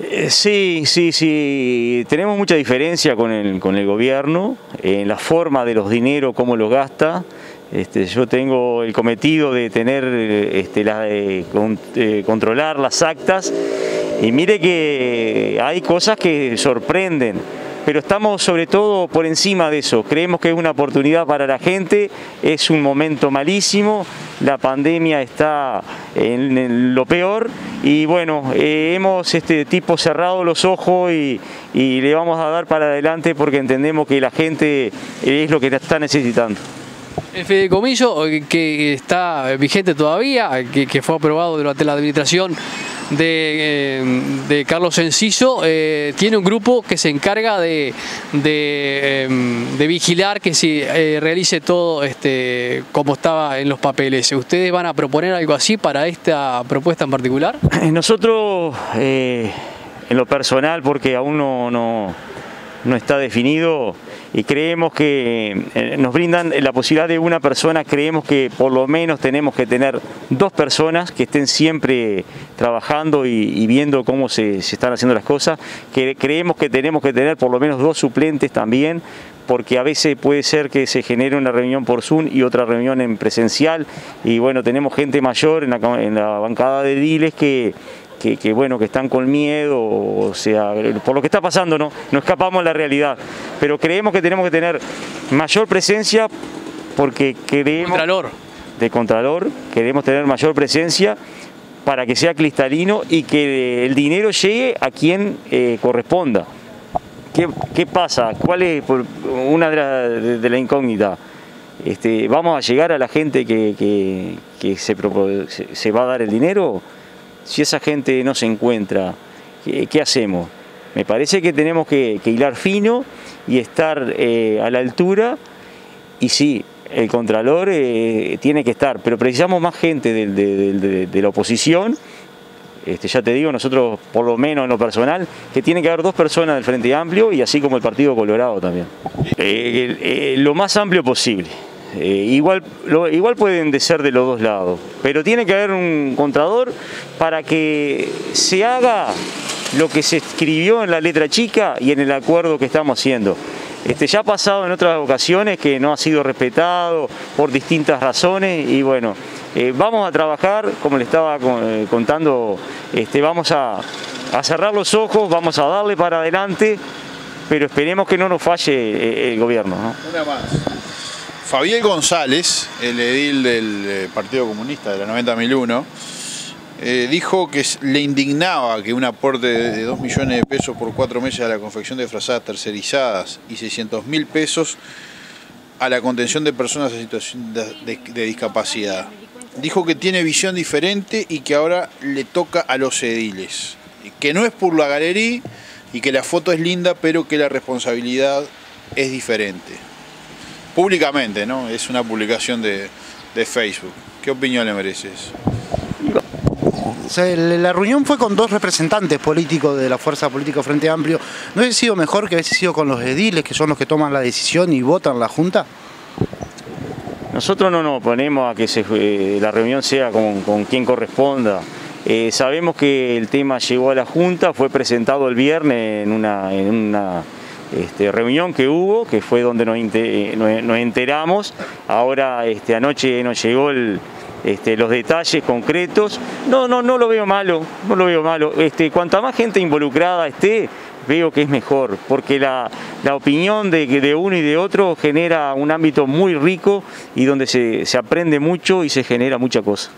Eh, sí, sí, sí. Tenemos mucha diferencia con el, con el gobierno en la forma de los dineros, cómo los gasta. Este, yo tengo el cometido de tener, este, la, eh, controlar las actas y mire que hay cosas que sorprenden pero estamos sobre todo por encima de eso. Creemos que es una oportunidad para la gente, es un momento malísimo, la pandemia está en, lo peor y bueno, eh, hemos este tipo cerrado los ojos y, le vamos a dar para adelante porque entendemos que la gente es lo que está necesitando. El fideicomiso que está vigente todavía, que fue aprobado durante la administración eh, de, Carlos Enciso, eh, tiene un grupo que se encarga de, em, vigilar que se eh, realice todo este, como estaba en los papeles. ¿Ustedes van a proponer algo así para esta propuesta en particular? Nosotros, en lo personal, porque aún no, no, no está definido, y creemos que eh, nos brindan la posibilidad de una persona, creemos que por lo menos tenemos que tener dos personas que estén siempre trabajando y, viendo cómo se, están haciendo las cosas, que creemos que tenemos que tener por lo menos dos suplentes también, porque a veces puede ser que se genere una reunión por Zoom y otra reunión en presencial, y bueno, tenemos gente mayor en la, en la bancada de Diles que que, bueno, que están con miedo, o sea, por lo que está pasando no, no escapamos de la realidad. Pero creemos que tenemos que tener mayor presencia porque queremos... Contralor. De Contralor, queremos tener mayor presencia para que sea cristalino y que el dinero llegue a quien eh, corresponda. ¿Qué, pasa? ¿Cuál es una de las la incógnitas? Este, ¿Vamos a llegar a la gente que, se, se va a dar el dinero? Si esa gente no se encuentra, ¿qué, hacemos? Me parece que tenemos que, hilar fino y estar eh, a la altura y sí, el Contralor eh, tiene que estar, pero precisamos más gente de, la oposición. Este, ya te digo, nosotros, por lo menos en lo personal, que tiene que haber dos personas del Frente Amplio y así como el Partido Colorado también. Eh, lo más amplio posible. Eh, igual, igual pueden de ser de los dos lados, pero tiene que haber un contador para que se haga lo que se escribió en la letra chica y en el acuerdo que estamos haciendo. Este, ya ha pasado en otras ocasiones que no ha sido respetado por distintas razones y bueno, eh, vamos a trabajar, como le estaba eh, contando, este, vamos a, cerrar los ojos, vamos a darle para adelante, pero esperemos que no nos falle el gobierno. Una más. Fabián González, el edil del eh, Partido Comunista de la 90.001, eh, dijo que le indignaba que un aporte de 2 millones de pesos por cuatro meses a la confección de frazadas tercerizadas y 600 mil pesos a la contención de personas en situación de, discapacidad. Dijo que tiene visión diferente y que ahora le toca a los ediles. Que no es por la galería y que la foto es linda, pero que la responsabilidad es diferente públicamente, ¿no? Es una publicación de, Facebook. ¿Qué opinión le mereces? la reunión fue con dos representantes políticos de la Fuerza Política Frente Amplio. ¿No hubiese sido mejor que hubiese sido con los ediles, que son los que toman la decisión y votan la Junta? Nosotros no nos oponemos a que eh, la reunión sea con, quien corresponda. Eh, sabemos que el tema llegó a la Junta, fue presentado el viernes en una, en una este, reunión que hubo, que fue donde nos, enteramos. Ahora este, anoche nos llegó este, los detalles concretos. No, no, no lo veo malo, no lo veo malo. Este, cuanta más gente involucrada esté, veo que es mejor, porque la, opinión de, uno y de otro genera un ámbito muy rico y donde se aprende mucho y se genera mucha cosa.